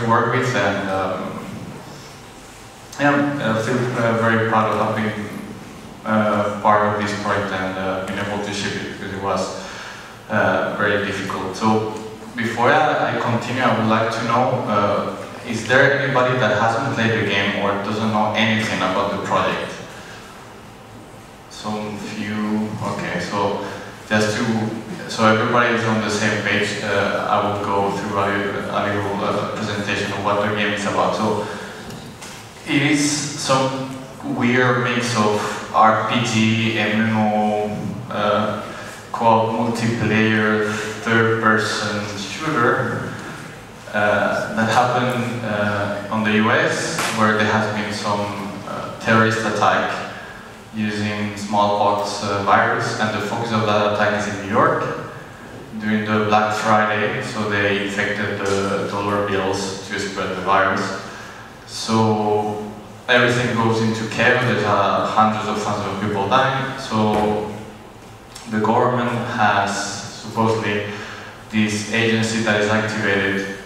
to work with, and um, yeah, I feel uh, very proud of having uh, part of this project and uh, being able to ship it because it was uh, very difficult. So before I, continue, I would like to know, uh, is there anybody that hasn't played the game or doesn't know anything about the project? some few, okay, so just to, so everybody is on the same page, uh, I will go through a, a little uh, presentation of what the game is about. So it is some weird mix of RPG, MMO, uh, co-op multiplayer, third-person shooter uh, that happened uh, on the US, where there has been some uh, terrorist attack using smallpox uh, virus, and the focus of that attack is in New York during the Black Friday, so they infected the dollar bills to spread the virus. So everything goes into chaos, there's uh, hundreds of thousands of people dying, so the government has supposedly this agency that is activated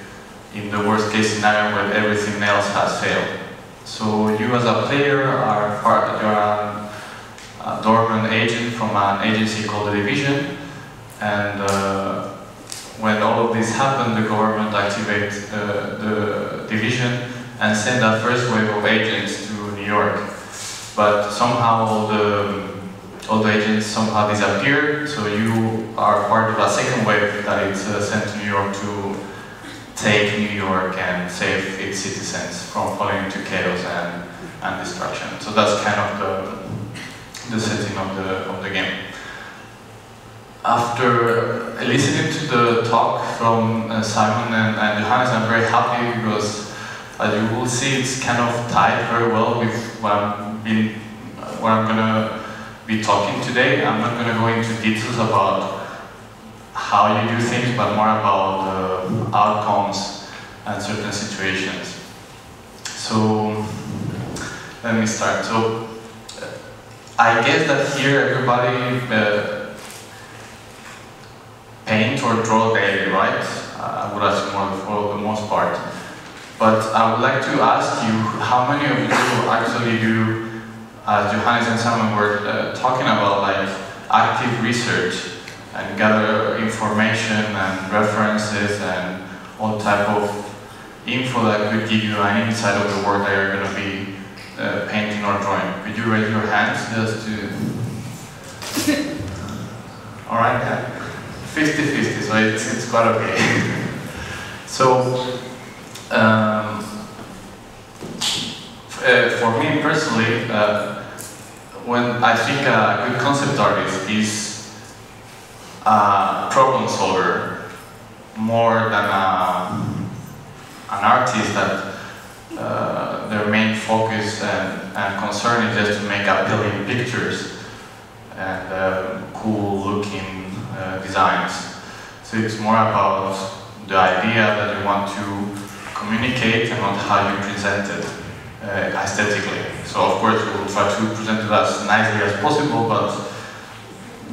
in the worst case scenario when everything else has failed. So you as a player are part, you are a dormant agent from an agency called the Division. And uh, when all of this happened, the government activated uh, the division and sent a first wave of agents to New York. But somehow all the, all the agents somehow disappeared, so you are part of a second wave that is uh, sent to New York to take New York and save its citizens from falling into chaos and, and destruction. So that's kind of the, the setting of the, of the game. After listening to the talk from uh, Simon and, and Johannes, I'm very happy because as you will see, it's kind of tied very well with what I'm, been, what I'm gonna be talking today. I'm not gonna go into details about how you do things, but more about the outcomes and certain situations. So, let me start. So, I guess that here everybody uh, paint or draw daily, right? Uh, I would assume for the most part. But I would like to ask you, how many of you actually do, as Johannes and Simon were uh, talking about, like active research and gather information and references and all type of info that could give you an insight of the work that you're going to be uh, painting or drawing. Could you raise your hands just to... All right, yeah. 50-50, so it's, it's quite okay. so, um, uh, for me personally, uh, when I think a good concept artist is a problem solver more than a, an artist that uh, their main focus and, and, concern is just to make appealing pictures and uh, cool looking designs. So it's more about the idea that you want to communicate and not how you present it uh, aesthetically. So of course we will try to present it as nicely as possible, but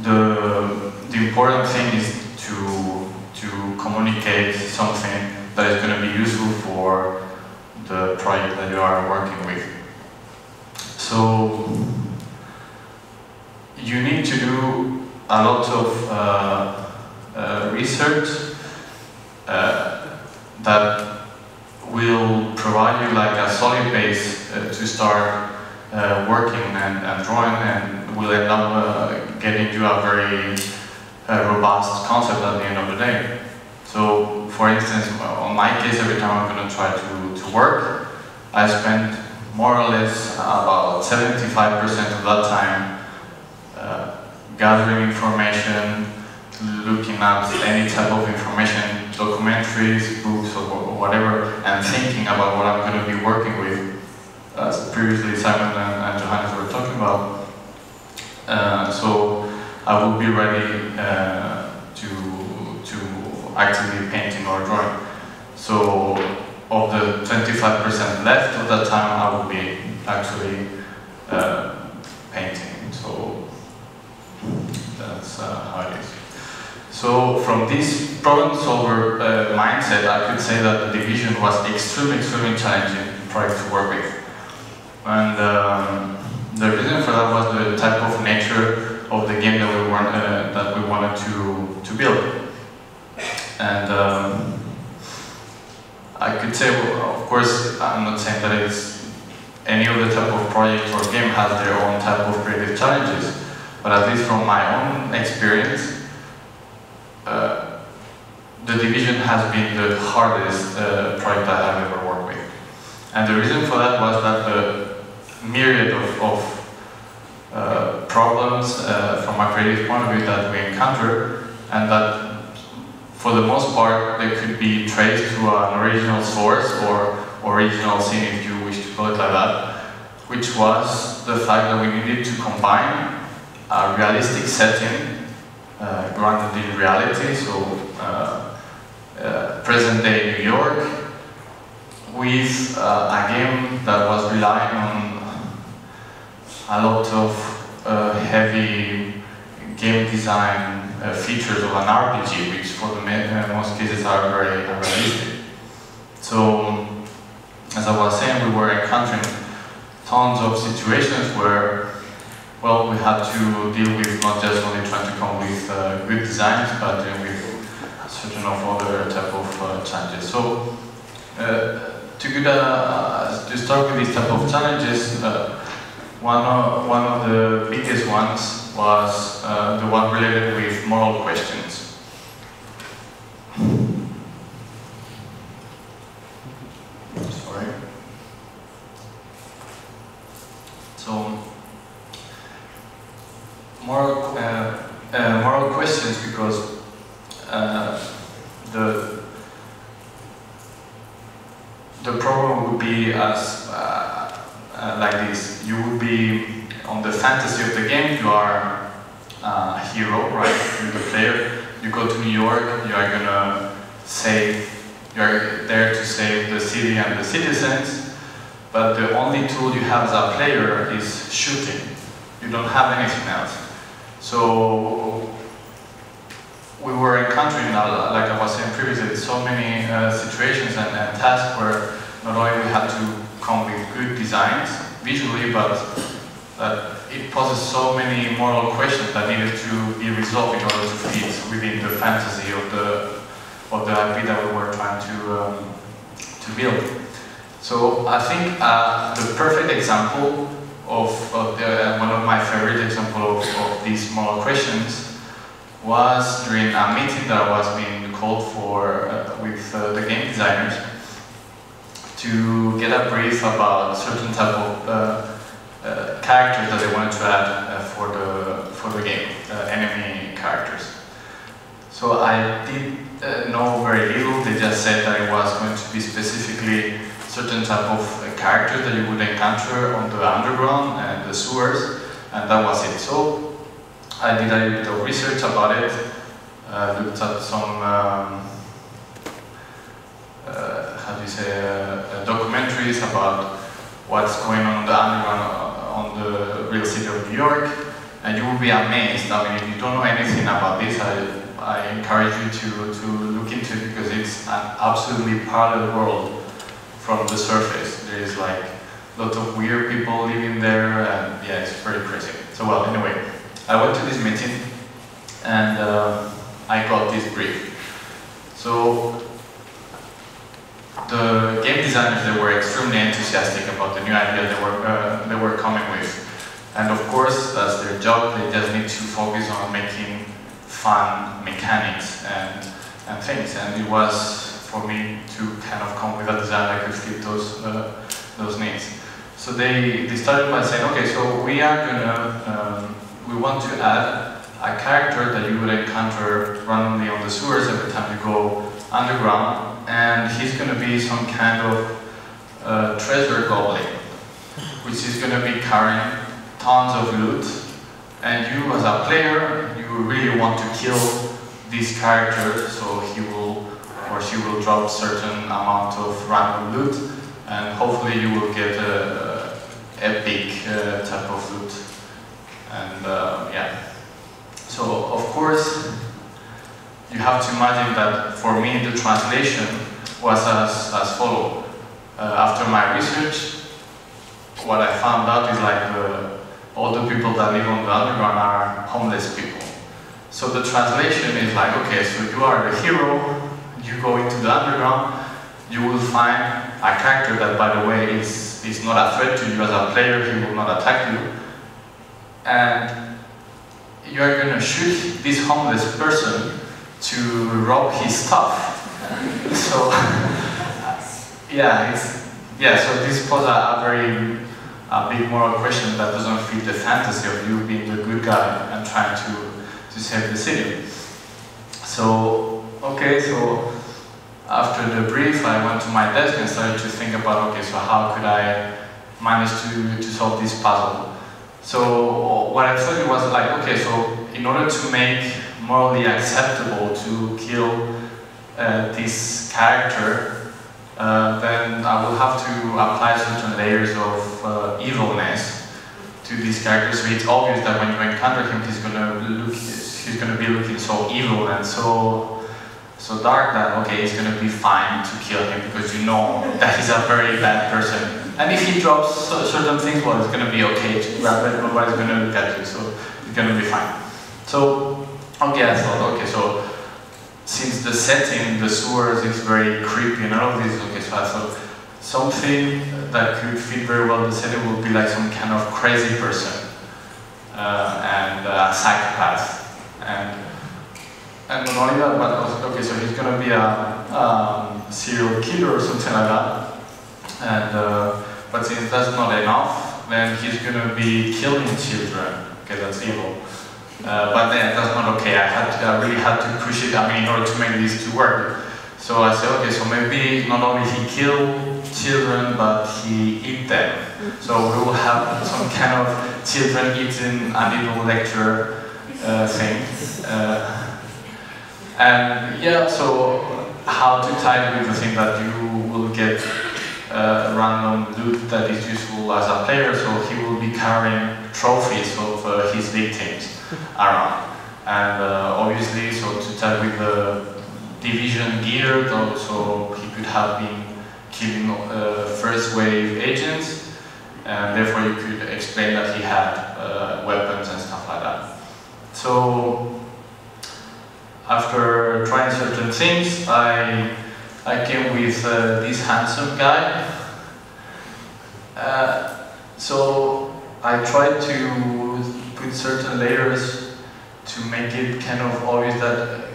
the, the important thing is to, to communicate something that is going to be useful for the project that you are working with. So you need to do a lot of uh, uh, research uh, that will provide you like a solid base to start working and, and, drawing and will end up getting you a very robust concept at the end of the day. So for instance, on my case, every time I'm going to try to, to work, I spend more or less about 75% of that time uh, gathering information, looking at any type of information, documentaries, books, or, whatever, and thinking about what I'm going to be working with. As previously Simon and, and Johannes were talking about. Uh, so I will be ready uh, to, to actively painting or drawing. So of the 25% left of that time, I will be actually uh, painting. So that's uh, how it is. So from this problem solver uh, mindset, I could say that the division was extremely, extremely challenging project to work with. And um, the reason for that was the type of nature of the game that we, want, uh, that we wanted to, to build. And um, I could say, well, of course, I'm not saying that it's any other type of project or game has their own type of creative challenges, but at least from my own experience, uh, the division has been the hardest uh, project that I've ever worked with. And the reason for that was that the myriad of, of uh, problems uh, from a creative point of view that we encounter and that for the most part they could be traced to an original source or original scene if you wish to call it like that, which was the fact that we needed to combine a realistic setting uh, grounded in reality, so uh, uh, present day New York, with a game that was relying on a lot of heavy game design uh, features of an RPG, which for the uh, most cases are very unrealistic. So, as I was saying, we were encountering tons of situations where well, we had to deal with not just only trying to come with uh, good designs, but dealing with certain of other type of uh, challenges. So, uh, to, uh, to start with these type of challenges, uh, one, of, one of the biggest ones was uh, the one related with moral questions. Sorry. So, moral, uh, uh, moral questions because uh, the the problem would be as uh, uh, like this. You would be on the fantasy of the game. You are a hero, right? You're the player. You go to New York. You are gonna save. You are there to save the city and the citizens. But the only tool you have as a player is shooting. You don't have anything else. So we were encountering, like I was saying previously, so many uh, situations and, and, tasks where not only we had to come with good designs visually, but that it poses so many moral questions that needed to be resolved in order to fit within the fantasy of the of the IP that we were trying to um, to build. So I think uh, the perfect example of, of the, one of my favorite examples of, of, these moral questions was during a meeting that I was being called for uh, with uh, the game designers to get a brief about certain type of uh, uh characters that add uh, for the for the game, enemy characters. So I did uh, know very little. They just said that it was going to be specifically certain type of uh, characters that you would encounter on the underground and the sewers, and that was it. So I did a bit of research about it, uh, looked at some, um, uh, how do you say, uh, documentaries about what's going on in the underground the real city of New York, and you will be amazed. I mean, if you don't know anything about this, I, I encourage you to, to look into it because it's an absolutely parallel world from the surface. There is like lots of weird people living there, and yeah, it's very crazy. So well, anyway, I went to this meeting, and uh, I got this brief. So the game designers they were extremely enthusiastic about the new idea they were uh, they were coming with, and of course that's their job. They just need to focus on making fun mechanics and and things. And it was for me to kind of come with a design that could fit those uh, those needs. So they they started by saying, okay, so we are gonna um, we want to add a character that you would encounter randomly on the sewers every time you go underground, and he's going to be some kind of uh, treasure goblin, which is going to be carrying tons of loot, and you as a player, you really want to kill this character, so he will or she will drop certain amount of random loot, and hopefully you will get a, a epic uh, type of loot. And uh, yeah. So of course, you have to imagine that for me the translation was as, as follow. Uh, after my research, what I found out is like uh, all the people that live on the underground are homeless people. So the translation is like, okay, so you are the hero, you go into the underground, you will find a character that, by the way, is, is not a threat to you as a player, he will not attack you. And you are going to shoot this homeless person to rob his stuff. so, yeah, yeah, so this poses a, a very a big moral question that doesn't fit the fantasy of you being the good guy and trying to, to save the city. So, okay, so after the brief, I went to my desk and started to think about, okay, so how could I manage to, to solve this puzzle? So what I thought was like, okay, so in order to make morally acceptable to kill uh, this character, uh, then I will have to apply certain layers of uh, evilness to this character. So it's obvious that when you encounter him, he's gonna look, he's gonna be looking so evil and so so dark that okay, it's gonna be fine to kill him because you know that he's a very bad person. And if he drops certain things, well, it's to be okay to grab nobody's to look at you, so it's to be fine. So, okay, I thought, okay, so since the setting, the sewers is very creepy and all of this, okay, so I thought something that could fit very well the setting would be like some kind of crazy person uh, and a psychopath. And, and not only that, but also, okay, so he's to be a um, serial killer or something like that. And uh, but since that's not enough, then he's to be killing children. Okay, that's evil. Uh, but then that's not okay. I had to, I really had to push it. I mean, in order to make this to work. So I said, okay, so maybe not only he kill children, but he eat them. So we will have some kind of children eating an Hannibal Lecter uh, thing. Uh, and yeah, so how to tie it with the thing that you will get uh, random loot that is useful as a player, so he will be carrying trophies of uh, his victims around. And uh, obviously, so to tell with the division gear, so he could have been killing uh, first wave agents, and therefore you could explain that he had uh, weapons and stuff like that. So after trying certain things, I I came with uh, this handsome guy. Uh, so I tried to certain layers to make it kind of obvious that,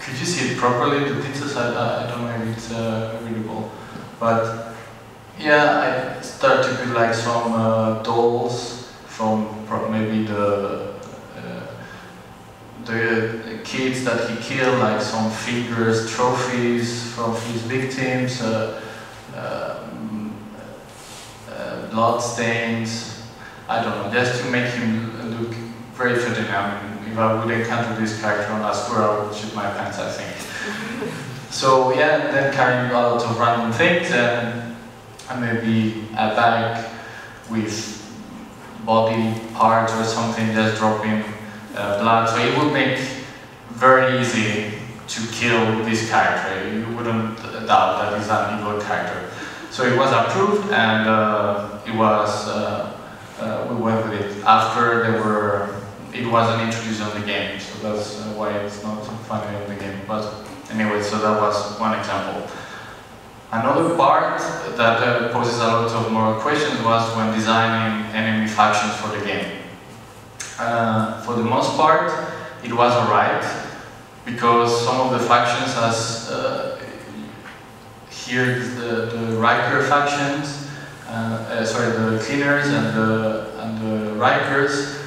could you see it properly, the pixels? I, I don't know if it's uh, readable. But yeah, I started to put like some uh, dolls from maybe the the kids that he killed, like some figures, trophies from his victims, uh, um, uh, blood stains, I don't know, just to make him very fitting. I mean, if I would encounter this character on Asura, I would shoot my pants, I think. so yeah, then carrying a lot of random things and, and maybe a bag with body parts or something just dropping uh, blood, so it would make very easy to kill this character. You wouldn't doubt that he's an evil character. So it was approved and uh, it was, uh, uh, we went with it. After there were it wasn't introduced on the game, so that's why it's not finally on the game. But anyway, so that was one example. Another part that uh, poses a lot of more questions was when designing enemy factions for the game. Uh, for the most part, it was alright, because some of the factions, as uh, here the, the Riker factions, uh, uh, sorry, the Cleaners and the, and the Rikers,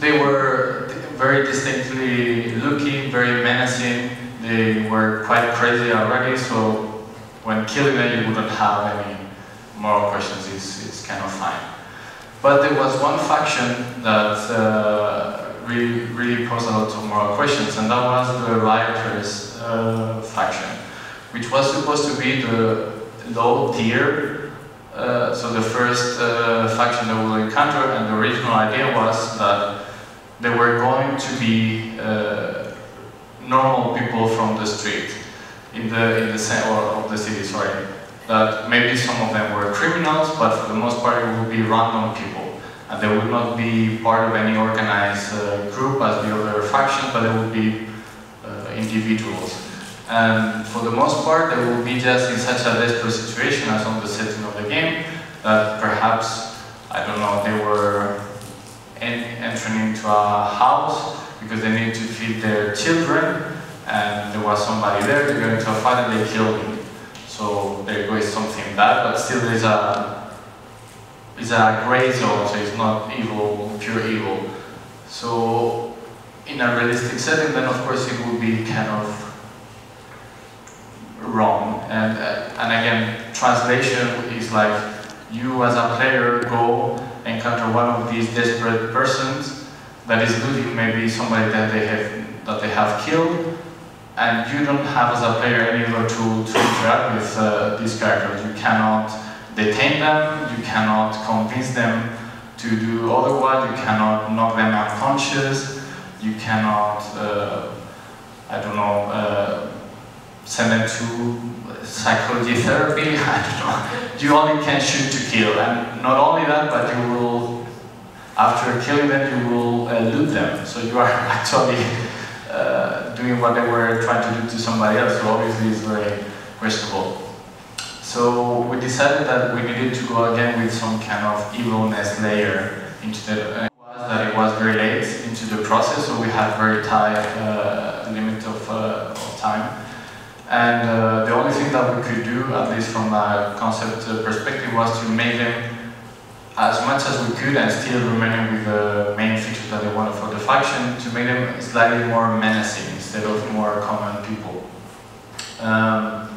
they were very distinctly looking, very menacing, they were quite crazy already, so when killing them you wouldn't have any moral questions, it's, it's kind of fine. But there was one faction that uh, really, really posed a lot of moral questions, and that was the Rioters uh, faction, which was supposed to be the low tier, uh, so the first uh, faction that we'll encounter, and the original idea was that they were going to be uh, normal people from the street in the in the center of the city. Sorry, that maybe some of them were criminals, but for the most part it would be random people, and they would not be part of any organized uh, group as the other factions, but they would be uh, individuals. And for the most part, they will be just in such a desperate situation as on the setting of the game that perhaps I don't know they were entering into a house because they need to feed their children and there was somebody there, they go into a fight and they kill him. So there goes something bad, but still there's a, it's a gray zone, so it's not evil, pure evil. So in a realistic setting, then of course it would be kind of wrong. And, uh, and again, translation is like you as a player go encounter one of these desperate persons that is looting maybe somebody that they have that they have killed and you don't have as a player any other tool to interact with uh, these characters. You cannot detain them, you cannot convince them to do otherwise, you cannot knock them unconscious, you cannot, uh, I don't know, uh, send them to psychology therapy, I don't know. You only can shoot to kill, and not only that, but you will, after killing them, you will uh, loot them. So you are actually uh, doing what they were trying to do to somebody else, so obviously it's very questionable. So we decided that we needed to go again with some kind of evilness layer into the uh, that it was very late into the process, so we had very tight uh, limit of, uh, of time. And uh, the only thing that we could do, at least from a concept perspective, was to make them as much as we could and still remaining with the main features that they wanted for the faction to make them slightly more menacing instead of more common people. Um,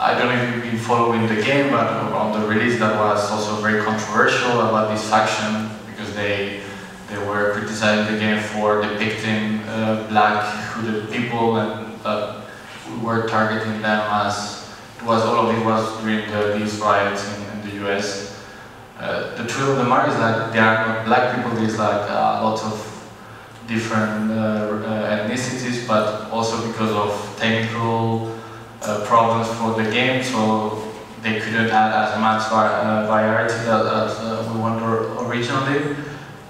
I don't know if you've been following the game, but on the release that was also very controversial about this faction because they they were criticizing the game for depicting uh, black hooded people and we were targeting them as it was all of it was during the, these riots in, in the US uh, the truth of the matter is that there are not black people, there's like a lot of different uh, uh, ethnicities, but also because of technical uh, problems for the game, so they couldn't add as much uh, variety as, we wanted originally.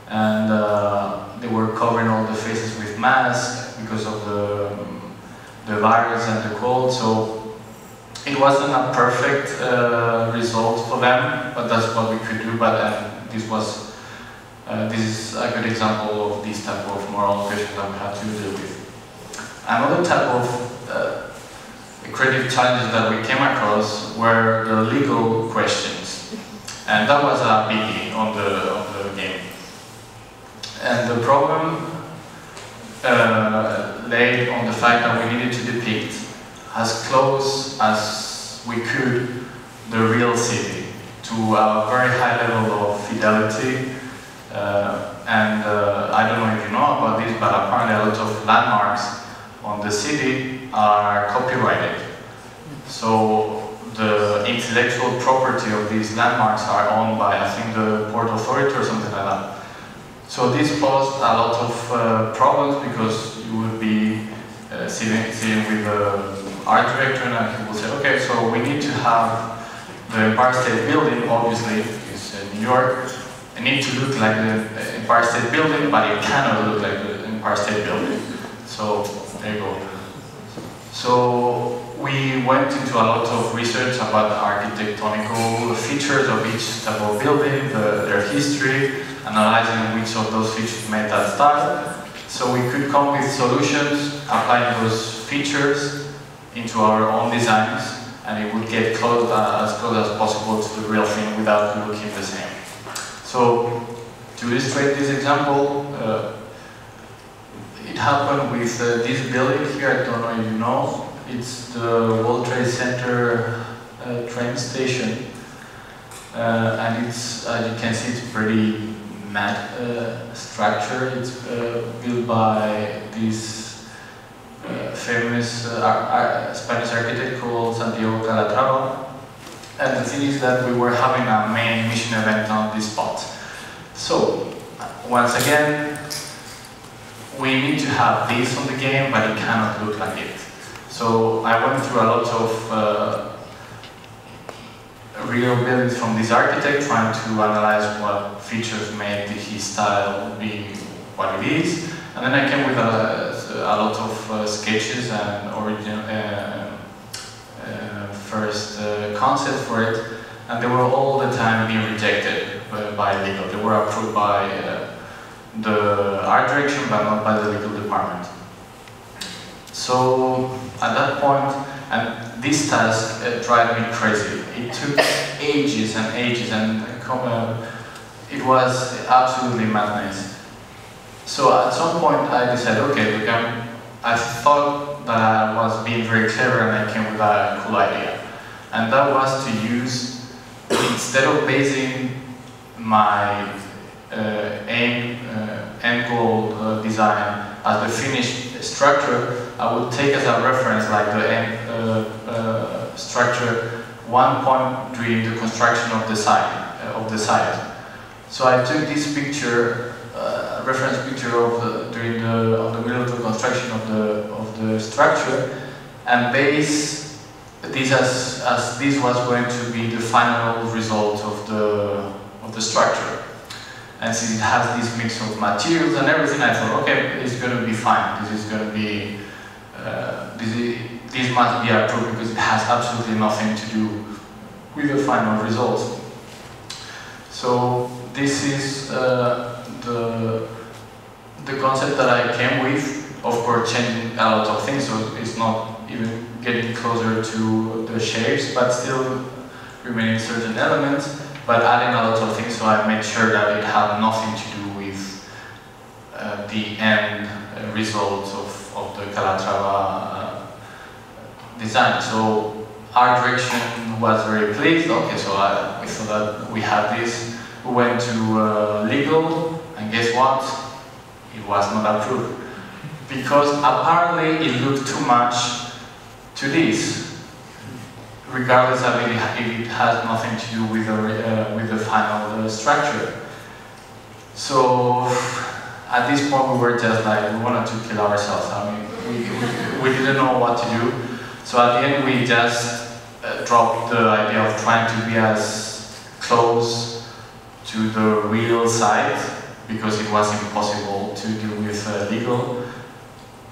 And they were covering all the faces with masks the virus and the cold, so it wasn't a perfect uh, result for them, but that's what we could do. But uh, this was uh, this is a good example of this type of moral questions that we had to deal with. Another type of uh, creative challenges that we came across were the legal questions, and that was a biggie on the on the game. And the problem uh, lay on the fact that we needed to depict as close as we could the real city to a very high level of fidelity. Uh, and uh, I don't know if you know about this, but apparently a lot of landmarks on the city are copyrighted. So the intellectual property of these landmarks are owned by, I think, the Port Authority or something like that. So this posed a lot of uh, problems because you would be uh, sitting, sitting with the art director and he will say, okay, so we need to have the Empire State Building, obviously, is in New York, need to look like the Empire State Building, but it cannot look like the Empire State Building. So there you go. So we went into a lot of research about the architectonical features of each type of building, the, their history, analyzing which of those features made that style. So we could come with solutions, applying those features into our own designs, and it would get close, uh, as close as possible to the real thing without looking the same. So to illustrate this example, uh, it happened with uh, this building here, I don't know if you know, it's the World Trade Center uh, train station. Uh, and it's, as you can see, it's pretty mad uh, structure. It's uh, built by this uh, famous uh, Spanish architect called Santiago Calatrava. And the thing is that we were having a main mission event on this spot. So, once again, we need to have this on the game, but it cannot look like it. So I went through a lot of uh, real buildings from this architect, trying to analyze what features made his style be what it is. And then I came with a, a lot of uh, sketches and original uh, uh first uh, concept for it, and they were all the time being rejected by legal. They were approved by uh, the art direction, but not by the legal department. So at that point, and this task uh, drive me crazy. It took ages and ages, and uh, it was absolutely madness. So at some point, I decided, okay, look, I'm, I thought that I was being very clever, and I came with a cool idea, and that was to use instead of basing my uh, aim uh, end goal uh, design as the finished structure, I would take as a reference like the end structure one point during the construction of the site. Of the site. So I took this picture, uh, reference picture of the, during the of the middle of the construction of the of the structure, and base this as as this was going to be the final result of the of the structure. And since it has this mix of materials and everything, I thought, okay, it's going to be fine. This is going to be uh, this, this must be approved because it has absolutely nothing to do with the final results. So this is uh, the, the concept that I came with, of course changing a lot of things, so it's not even getting closer to the shapes, but still remaining certain elements, but adding a lot of things, so I made sure that it had nothing to do with uh, the end result of of the Calatrava uh, design. So our direction was very pleased. Okay, so I, we thought that we had this. We went to uh, legal, and guess what? It was not approved because apparently it looked too much to this, regardless of it, if it has nothing to do with the uh, with the final uh, structure. So at this point we were just like, we wanted to kill ourselves. I mean, we, we, we didn't know what to do. So at the end we just uh, dropped the idea of trying to be as close to the real site because it was impossible to do with uh, legal.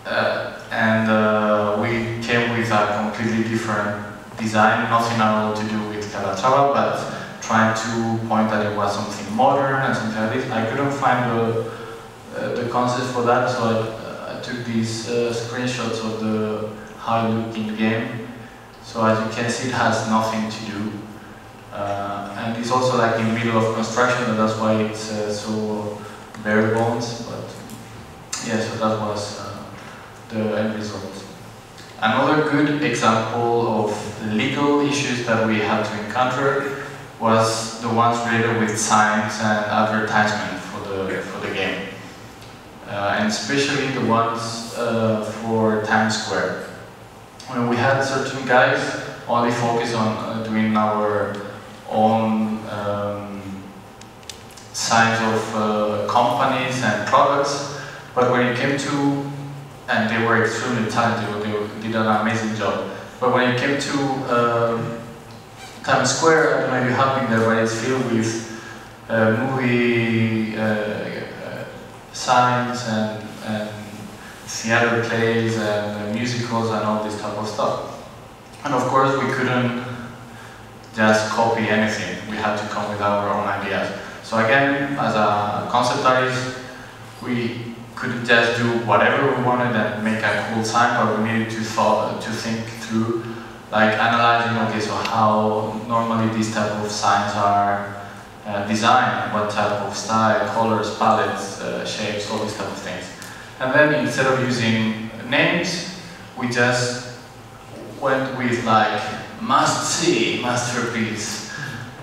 Uh, and uh, we came with a completely different design, nothing at all to do with Calatrava, but trying to point that it was something modern and something like this. I couldn't find the uh, the concept for that, so I, I took these uh, screenshots of the how it looked in game. So as you can see, it has nothing to do. Uh, and it's also like in the middle of construction, and that's why it's uh, so bare bones. But yeah, so that was uh, the end result. Another good example of legal issues that we had to encounter was the ones related with signs and advertisement for the for the game uh, and especially the ones uh, for Times Square. When we had certain guys only focus on uh, doing our own um, signs of uh, companies and products, but when it came to, and they were extremely talented, they did an amazing job, but when it came to um, Times Square, I don't know if you have been there, but it's filled with uh, movie uh, uh, signs and theater plays and musicals and all this type of stuff. And of course, we couldn't just copy anything. We had to come with our own ideas. So again, as a concept artist, we couldn't just do whatever we wanted and make a cool sign, but we needed to thought, to think through, like analyzing, okay, so how normally these type of signs are uh, designed, what type of style, colors, palettes, uh, shapes, all these type of things. And then instead of using names, we just went with like must see, masterpiece,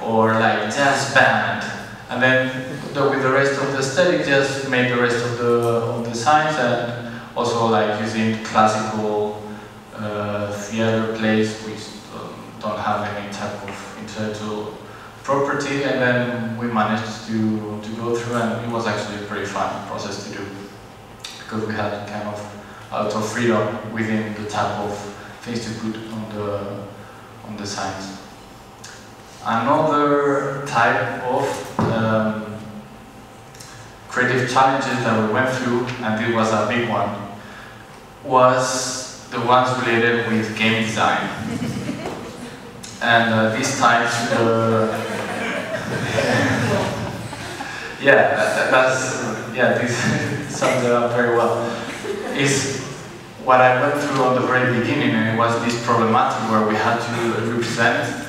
or like jazz band, and then the, with the rest of the aesthetic, just made the rest of the of the signs and also like using classical uh, theater plays which don't have any type of intellectual property, and then we managed to to go through, and it was actually a pretty fun process to do because we had kind of a lot of freedom within the type of things to put on the on the signs. Another type of um, creative challenges that we went through, and it was a big one, was the ones related with game design. and uh, these times, uh, yeah, that, that's, yeah, this sums it up very well, is what I went through on the very beginning, and it was this problematic where we had to represent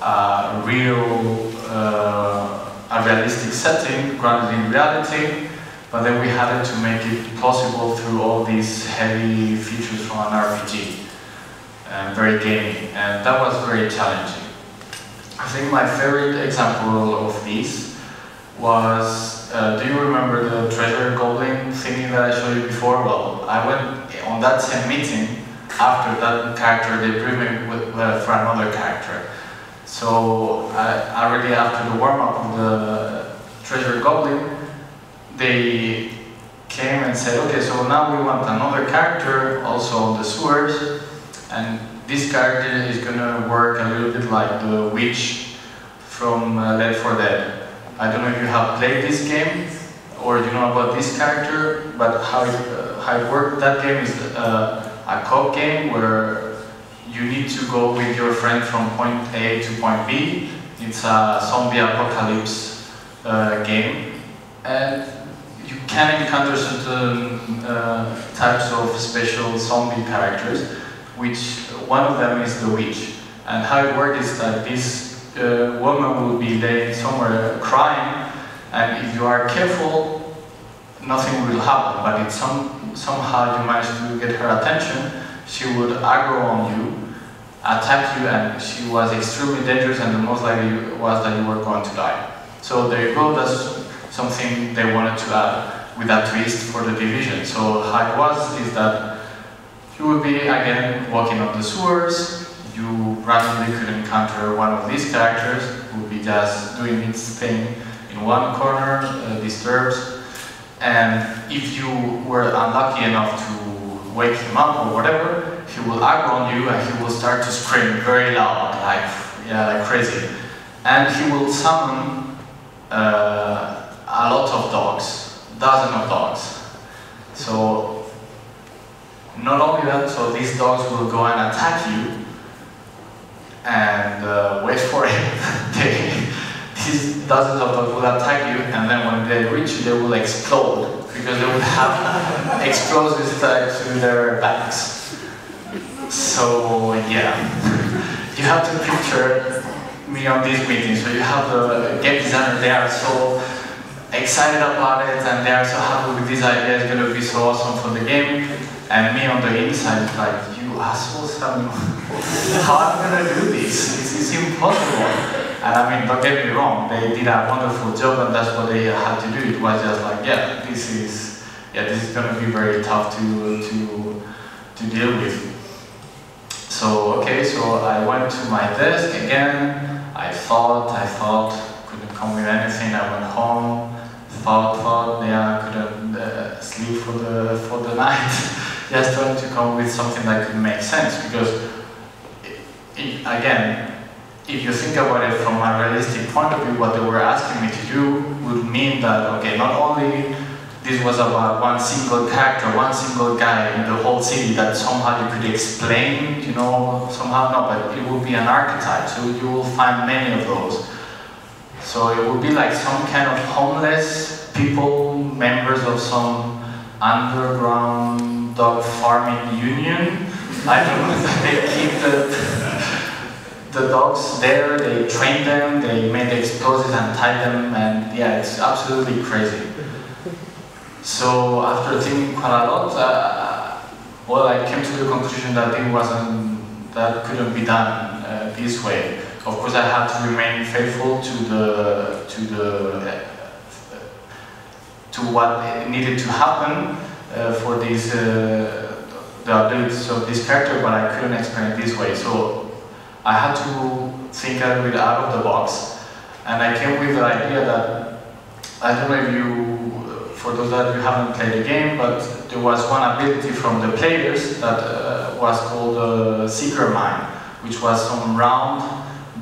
a real, uh, a realistic setting grounded in reality, but then we had to make it possible through all these heavy features from an RPG, and very gaming, and that was very challenging. I think my favorite example of this was, uh, do you remember the treasure goblin thingy that I showed you before? Well, I went on that same meeting, after that character, they bring me with, uh, for another character. So uh, already after the warm-up of the Treasure Goblin, they came and said, okay, so now we want another character also on the sewers, and this character is gonna work a little bit like the witch from uh, Left 4 Dead. I don't know if you have played this game or you know about this character, but how it, uh, how it worked. That game is uh, a co-op game where you need to go with your friend from point A to point B. It's a zombie apocalypse uh, game, and you can encounter certain uh, types of special zombie characters, which one of them is the witch. And how it works is that this uh, woman will be laying somewhere crying, and if you are careful, nothing will happen. But if some, somehow you manage to get her attention, she would aggro on you attacked you and she was extremely dangerous and the most likely was that you were going to die. So there you go, that's something they wanted to add with that twist for the division. So how it was is that you would be again walking on the sewers, randomly could encounter one of these characters who would be just doing its thing in one corner, uh, disturbed, and if you were unlucky enough to wake him up or whatever, he will aggro on you and he will start to scream very loud, like, yeah, like crazy. And he will summon uh, a lot of dogs, dozens of dogs. So, not only that, so these dogs will go and attack you and uh, wait for it. they, these dozens of dogs will attack you and then when they reach you, they will explode because they will have explosives tied to their backs. So yeah, you have to picture me on this meeting. So you have the game designer, they are so excited about it and they are so happy with this idea, it's going to be so awesome for the game. And me on the inside is like, you assholes, how am I going to do this? This is impossible. And I mean, don't get me wrong, they did a wonderful job and that's what they had to do. It was just like, yeah, this is, yeah, this is going to be very tough to, to, to deal with. So, okay, so I went to my desk again, I thought, I thought, couldn't come with anything, I went home, thought, thought, yeah, couldn't uh, sleep for the, for the night, just trying to come with something that could make sense, because, again, if you think about it from a realistic point of view, what they were asking me to do would mean that, okay, not only this was about one single character, one single guy in the whole city that somehow you could explain, you know, somehow, no, but it would be an archetype, so you will find many of those. So it would be like some kind of homeless people, members of some underground dog farming union. I don't know, they keep the the dogs there, they train them, they make the explosives and tie them, and yeah, it's absolutely crazy. So after thinking quite a lot, uh, well, I came to the conclusion that it wasn't, that couldn't be done uh, this way. Of course, I had to remain faithful to the, to the, uh, to what needed to happen for these, uh, the abilities of this character, but I couldn't explain it this way. So I had to think a little bit out of the box. And I came with the idea that, I don't know if you, for those that you haven't played the game, but there was one ability from the players that uh, was called uh, Seeker Mine, which was some round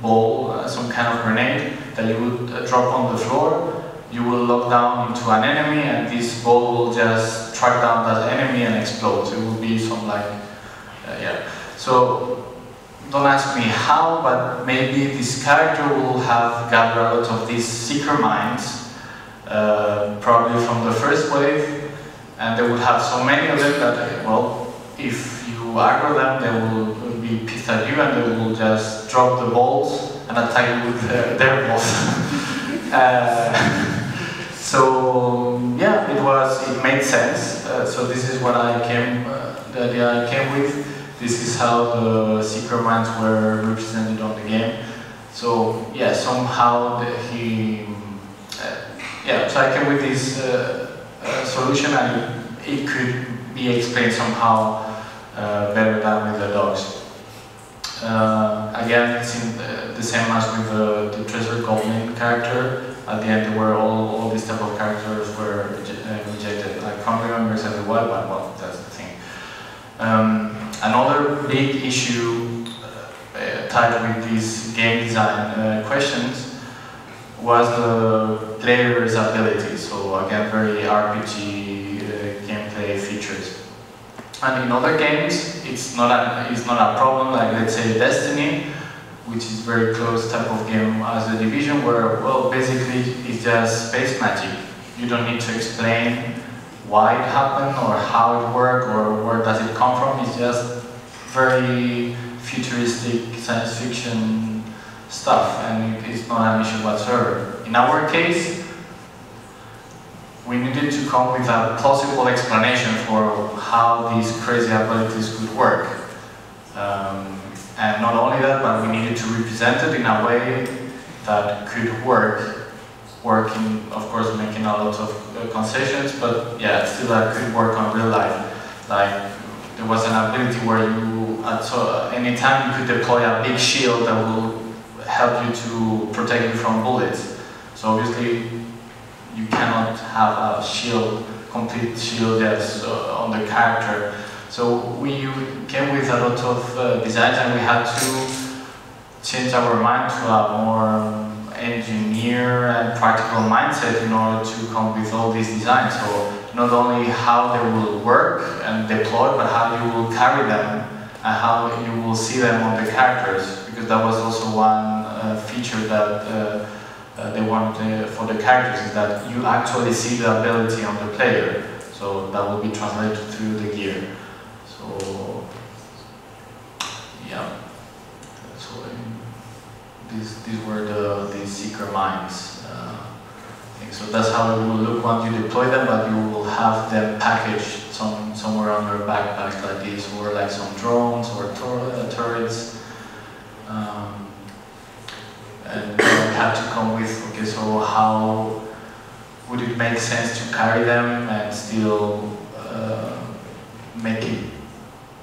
ball, uh, some kind of grenade that you would uh, drop on the floor. You will lock down into an enemy and this ball will just track down that enemy and explode. It will be some like, uh, yeah. So don't ask me how, but maybe this character will have gathered a lot of these seeker mines, uh, probably from the first wave, and they would have so many of them that, well, if you aggro them, they will be pissed at you and they will just drop the balls and attack you with their, their balls. uh, so yeah, it was, it made sense. Uh, so this is what I came, uh, the idea I came with. This is how the seeker mines were represented on the game. So yeah, somehow the, he, uh, yeah, so I came with this uh, uh, solution and it, it, could be explained somehow uh, better than with the dogs. Uh, again, it's in the, same as with the, the Treasure Goblin character. At the end, where all, all these type of characters were uh, rejected. I can't remember exactly why, but well, that's the thing. Um, Another big issue uh, tied with these game design uh, questions was the player's ability. So again, very RPG uh, gameplay features. And in other games, it's not a, it's not a problem. Like let's say Destiny, which is very close type of game as the Division, where well, basically it's just space magic. You don't need to explain why it happened or how it worked or where does it come from. It's just very futuristic science fiction stuff and it is not an issue whatsoever. In our case, we needed to come with a plausible explanation for how these crazy abilities could work. Um, and not only that, but we needed to represent it in a way that could work working, of course, making a lot of uh, concessions, but yeah, still that could work on real life. Like, there was an ability where you, at so anytime you could deploy a big shield that will help you to protect you from bullets. So obviously, you cannot have a shield, complete shield that's uh, on the character. So we came with a lot of uh, designs and we had to change our mind to a more engineer and practical mindset in order to come with all these designs. So not only how they will work and deploy, but how you will carry them and how you will see them on the characters. Because that was also one uh, feature that uh, uh, they wanted for the characters, is that you actually see the ability on the player. So that will be translated through the gear. So, yeah. So, these, these were the, the seeker mines. Uh, so that's how it will look once you deploy them, but you will have them packaged some, somewhere on your backpack like this, or like some drones or tur uh, turrets. Um, and had to come with, okay, so how would it make sense to carry them and still uh, make it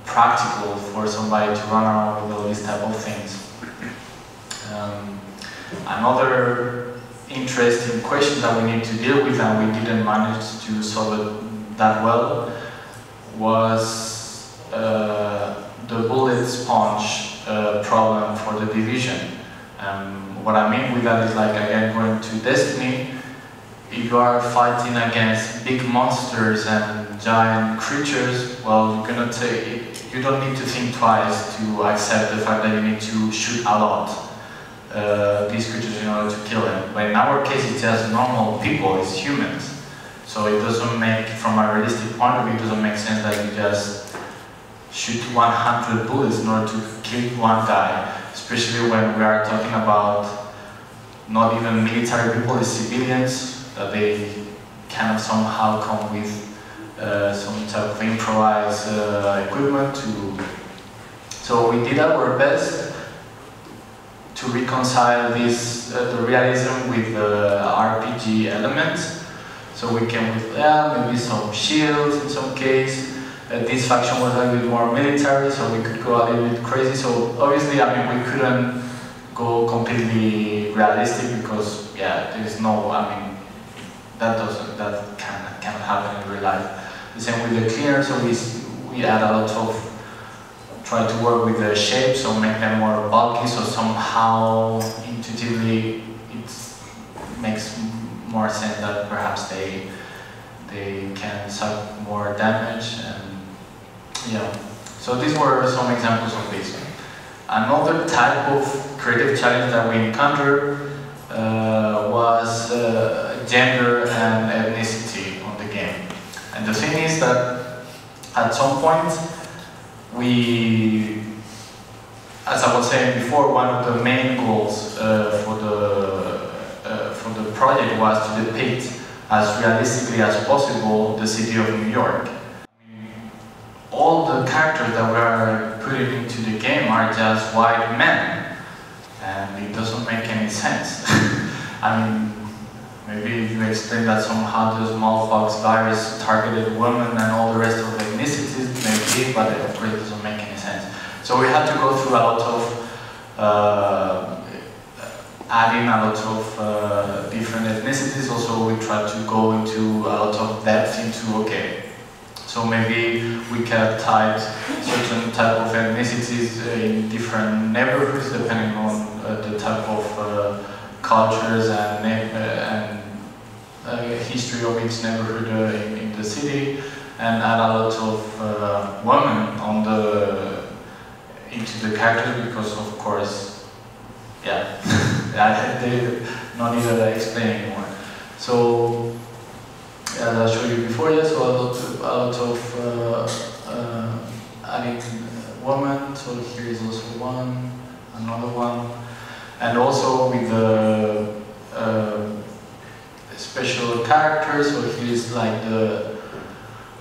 practical for somebody to run around with all these type of things. Um, another interesting question that we need to deal with and we didn't manage to solve it that well was uh, the bullet sponge uh, problem for the division. Um, what I mean with that is like again going to Destiny, if you are fighting against big monsters and giant creatures, well, you're gonna take you don't need to think twice to accept the fact that you need to shoot a lot uh, these creatures in order to kill them. But in our case, it's just normal people, it's humans. So it doesn't make, from a realistic point of view, it doesn't make sense that you just shoot 100 bullets in order to kill one guy, especially when we are talking about not even military people, it's civilians, that they kind of somehow come with uh, some type of improvised uh, equipment to so we did our best to reconcile this uh, the realism with the RPG elements. So we came with yeah, maybe some shields in some case uh, this faction was a little bit more military so we could go a little bit crazy. So obviously I mean we couldn't go completely realistic because yeah there is no I mean that doesn't that can cannot happen in real life. The same with the cleaner, so we, we add a lot of, try to work with the shapes so make them more bulky, so somehow intuitively it makes more sense that perhaps they they can suck more damage and yeah. So these were some examples of this. Another type of creative challenge that we encountered uh, was uh, gender and ethnicity on the game. And the thing is that at some point, we, as I was saying before, one of the main goals uh, for, the, uh, for the project was to depict as realistically as possible the city of New York. All the characters that we are putting into the game are just white men, and it doesn't make any sense. I mean, Maybe you explain that somehow the smallpox virus targeted women and all the rest of the ethnicities, maybe, but of course it doesn't make any sense. So we had to go through a lot of uh, adding a lot of uh, different ethnicities. Also, we tried to go into a lot of depth into, okay, so maybe we can type certain type of ethnicities in different neighborhoods depending on uh, the type of uh, cultures and, uh, and uh, history of each neighborhood uh, in, in, the city and add a lot of women on the into the characters because of course yeah. They not to explain anymore. So as I showed you before yes so a lot of, a lot of uh, uh, adding women so here is also one another one. And also with the uh, special character, so he's like the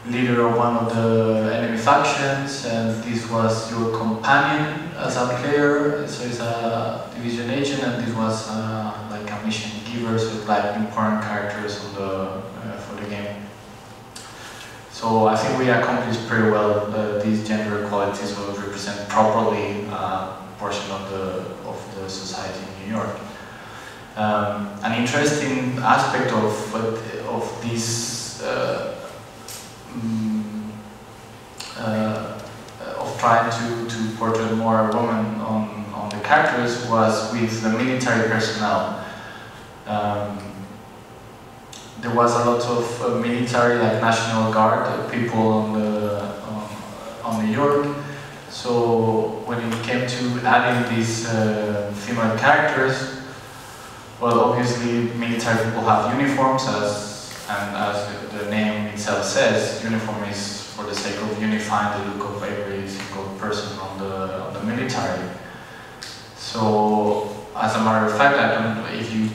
leader of one of the enemy factions, and this was your companion as a player, so he's a division agent, and this was uh, like a mission giver, so it's like important characters on the, uh, for the game. So I think we accomplished pretty well uh, these gender equality, so represent properly a uh, portion of the, of the society in New York. Um, an interesting aspect of, of this uh, um, uh, of trying to, to portray more women on, on the characters was with the military personnel. Um, there was a lot of uh, military, like National Guard, uh, people on the on, New York. So when it came to adding these uh, female characters, well, obviously, military people have uniforms, as and as the name itself says, uniform is for the sake of unifying the look of every single person on the on the military. So, as a matter of fact, I don't if you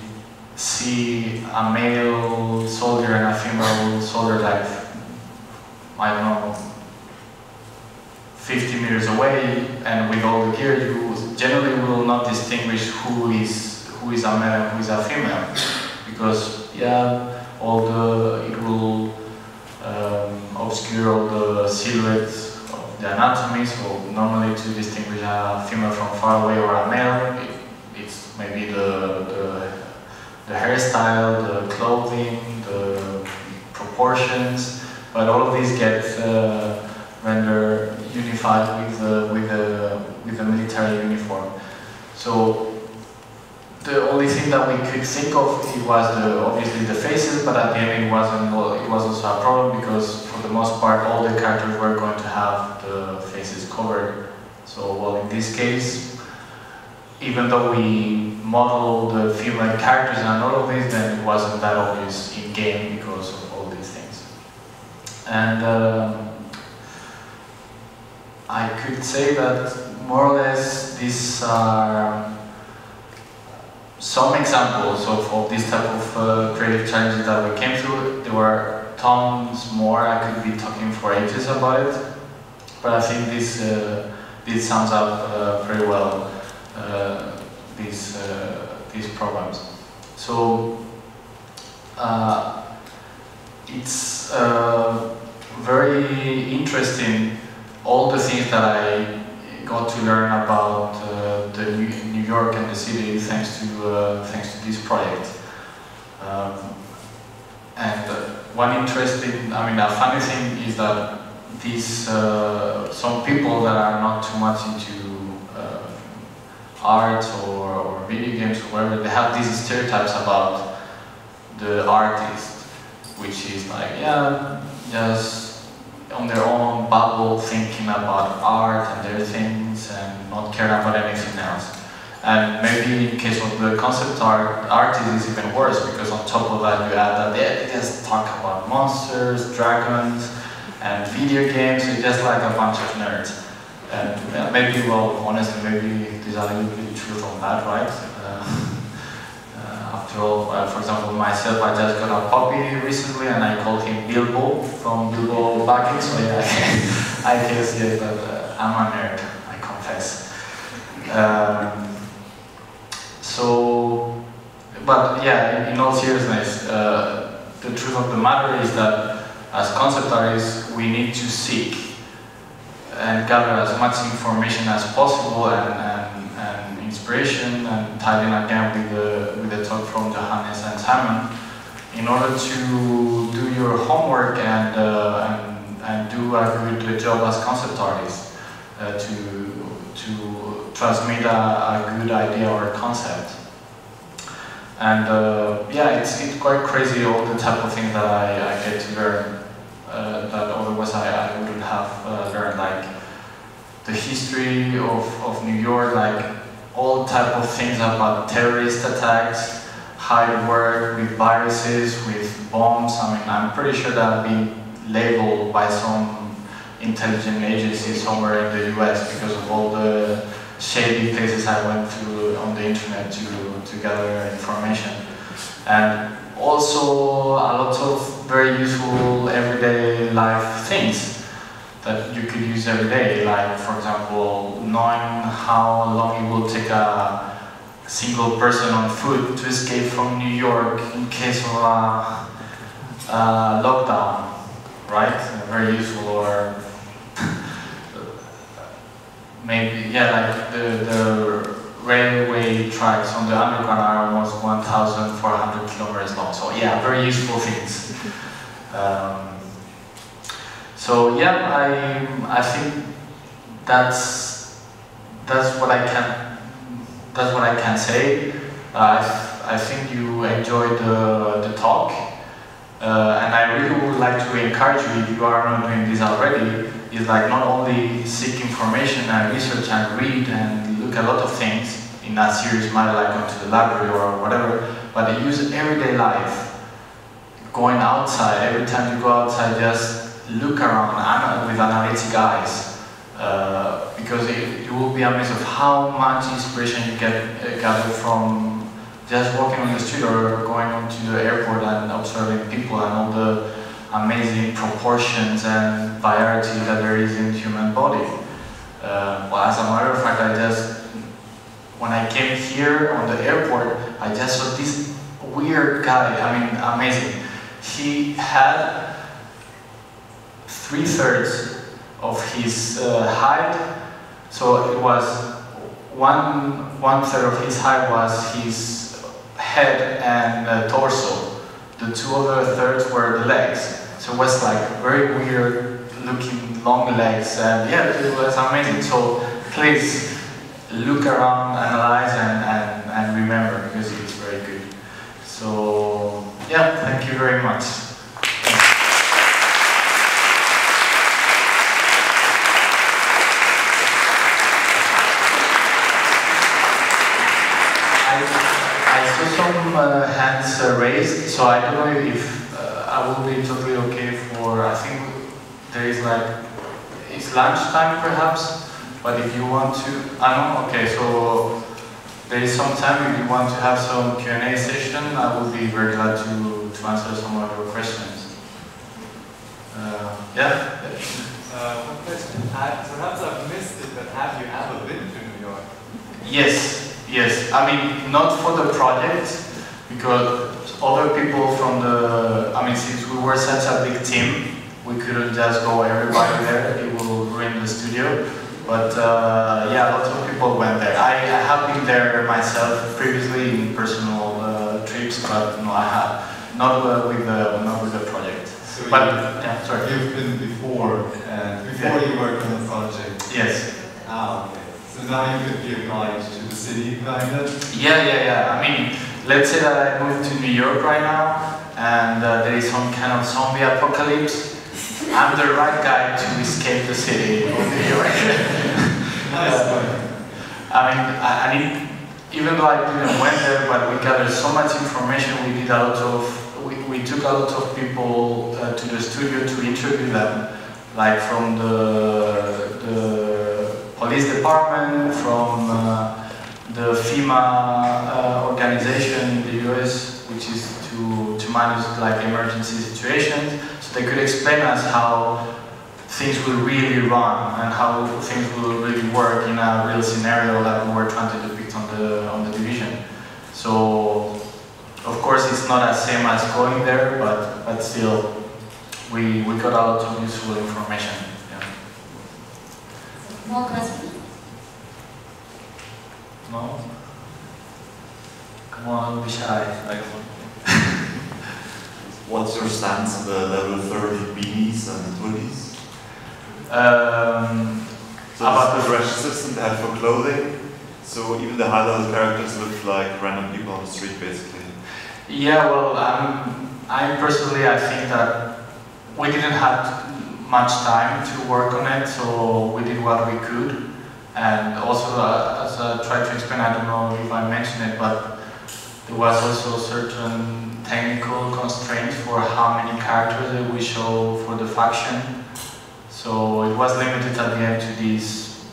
see a male soldier and a female soldier like I don't know 50 meters away and with all the gear, you generally will not distinguish who is who is a male and who is a female. Because, yeah, all the, it will um, obscure all the silhouettes of the anatomy, so normally to distinguish a female from far away or a male, it, it's maybe the, the, the hairstyle, the clothing, the proportions, but all of these get uh, rendered unified with the, with the, with the military uniform. So the only thing that we could think of it was the, obviously the faces, but at the end it wasn't. It was also a problem because for the most part all the characters were going to have the faces covered. So well, in this case, even though we modeled the female characters and all of this, then it wasn't that obvious in game because of all these things. And um, I could say that more or less these are some examples of, of this type of uh, creative challenges that we came through. There were tons more, I could be talking for ages about it, but I think this, uh, this sums up uh, pretty well uh, these, uh, these programs. So, uh, it's very interesting all the things that I got to learn about uh, the New York and the city thanks to uh, thanks to this project. Um, and uh, one interesting, I mean, a funny thing is that these uh, some people that are not too much into uh, art or, or video games or whatever, they have these stereotypes about the artist, which is like, yeah, just on their own bubble thinking about art and their things and not caring about anything else. And maybe in case of the concept art, artist is even worse because on top of that you add that they just talk about monsters, dragons, and video games, it's just like a bunch of nerds. And maybe, well, honestly, maybe there's a little bit truth on that, right? Uh, after all, uh, for example, myself, I just got a puppy recently and I called him Bilbo from Bilbo Baggins, so yeah, I guess, yeah, but uh, I'm a nerd, I confess. Um, so, but yeah, in, in all seriousness, uh, the truth of the matter is that as concept artists, we need to seek and gather as much information as possible and, and, and inspiration and again with the, with the talk from Johannes and Simon in order to do your homework and, uh, and, and do a good job as concept artists uh, to, to transmit a, a, good idea or concept. And uh, yeah, it's, it's quite crazy all the type of things that I, I get to learn uh, that otherwise I, I wouldn't have uh, learned, like the history of, of New York, like all type of things about terrorist attacks, how it worked with viruses, with bombs. I mean, I'm pretty sure that I've been labeled by some intelligent agency somewhere in the US because of all the shady places I went through on the internet to, to gather information. And also a lot of very useful everyday life things that you could use every day, like for example, knowing how long it will take a single person on foot to escape from New York in case of a, a lockdown, right? Very useful, or maybe, yeah, like the, the railway tracks on the underground are almost 1,400 kilometers long. So yeah, very useful things. Um, so yeah, I I think that's that's what I can that's what I can say. Uh, I, I think you enjoyed the, the talk, uh, and I really would like to encourage you if you are not doing this already. Is like not only seek information and research and read and a lot of things in that serious matter, like going to the library or whatever, but they use everyday life, going outside. Every time you go outside, just look around with analytic eyes uh, because it, you will be amazed of how much inspiration you get uh, from just walking on the street or going to the airport and observing people and all the amazing proportions and variety that there is in the human body. Uh, well, as a matter of fact, I just, when I came here on the airport, I just saw this weird guy, I mean, amazing. He had three-thirds of his uh, height. So it was one, one third of his height was his head and uh, torso. The two other thirds were the legs. So it was like very weird looking long legs and yeah, it was amazing. So please look around, analyze and, and, and remember because it's very good. So yeah, thank you very much. I, I saw some uh, hands uh, raised, so I don't know if uh, I will be totally okay for, I think there is like, it's lunchtime perhaps, but if you want to, I know, okay, so there is some time if you want to have some Q&A session, I will be very glad to, to answer some of your questions. Uh, yeah? Uh, one question. Perhaps I've missed it, but have you ever been to New York? Yes, yes. I mean, not for the project, because other people from the, I mean, since we were such a big team, we couldn't just go everybody there, it will ruin the studio. But uh, yeah, lots of people went there. I, I have been there myself previously in personal uh, trips, but no, I have not uh, with the not with the project. So But you, yeah, sorry. you've been before, and before Yeah. you worked on the project. Yes. Ah, okay. So now you could be obliged to the city, kind of. Yeah, yeah, yeah. I mean, let's say that I moved to New York right now, and uh, there is some kind of zombie apocalypse. I'm the right guy to escape the city of New York. One. I mean, I, I even though I didn't went there, but we gathered so much information. We did a lot of, we, we took a lot of people uh, to the studio to interview them, like from the the police department, from uh, the FEMA uh, organization in the US, which is to to manage like emergency situations. So they could explain us how things will really run and how things will really work in a real scenario that we were trying to depict on the on the division. So of course it's not as same as going there, but but still we we got a lot of useful information. Yeah. More questions? No? Come on, don't be shy. What's your stance on the level 30 beanies and hoodies? um, So About the- progression system they have for clothing, so even the high level characters look like random people on the street basically. Yeah, well, um, I personally, I think that we didn't have much time to work on it, so we did what we could. And also, uh, as I tried to explain, I don't know if I mentioned it, but there was also certain technical constraints for how many characters we show for the faction. So it was limited at the end to this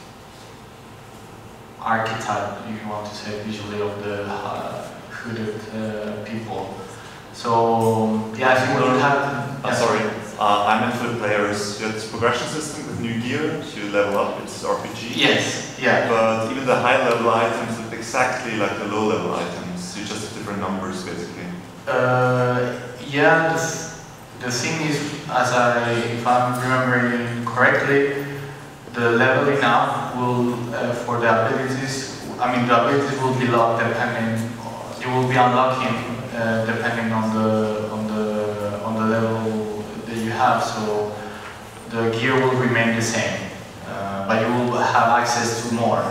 archetype, if you want to say visually, of the uh, hooded uh, people. So yeah, I think we have. I'm sorry, uh, I meant for the players, you have this progression system with new gear, to level up, it's RPG. Yes, yeah. But even the high level items look exactly like the low level items, you just have different numbers basically. Uh, yeah, the, th- the thing is, as I, if I'm remembering correctly, the leveling up will, uh, for the abilities, I mean, the abilities will be locked depending, it will be unlocking uh, depending on the, on the, on the level that you have, so the gear will remain the same, uh, but you will have access to more.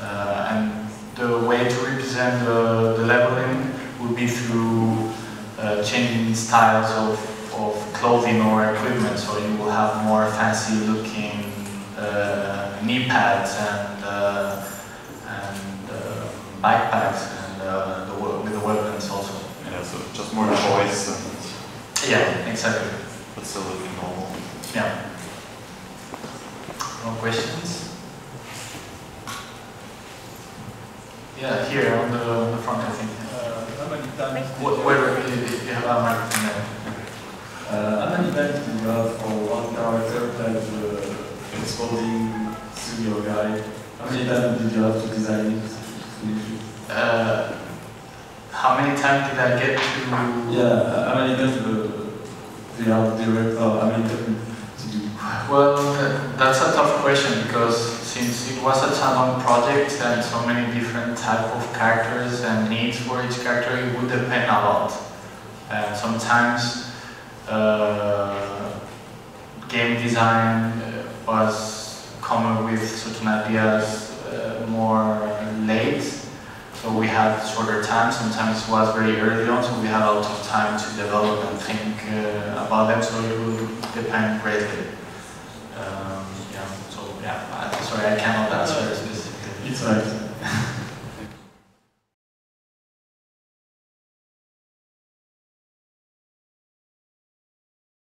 Uh, and the way to represent the, the leveling be through uh, changing styles of, of clothing or equipment. So you will have more fancy looking uh, knee pads and, uh, and uh, backpacks and uh, the, with the weapons also. Yeah, so just more choice and Yeah, exactly. but still looking normal. Yeah. No questions? Yeah, here on the, on the front, I think. Uh, how many times did you, Where, you you have a microphone there. uh, how many times did you have for one character like the exploding studio guy? How many times did you have to design it? to finish it? Uh, how many times did I get to? Yeah, uh, how many times the the art director, how many times did you? Well, th- that's a tough question because since it was such a long project and so many different type of characters and needs for each character, it would depend a lot. And sometimes uh, game design uh, was coming with certain ideas uh, more late. So we had shorter time, sometimes it was very early on, so we had a lot of time to develop and think uh, about them, so it would depend greatly. Um, yeah, so yeah, I- sorry, I cannot answer specifically. It's right.